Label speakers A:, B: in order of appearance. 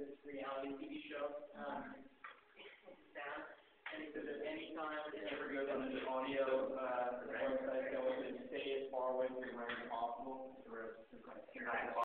A: this reality TV show, um. And so that anytime it ever goes on the audio, uh, website, I always say as far away from the as possible,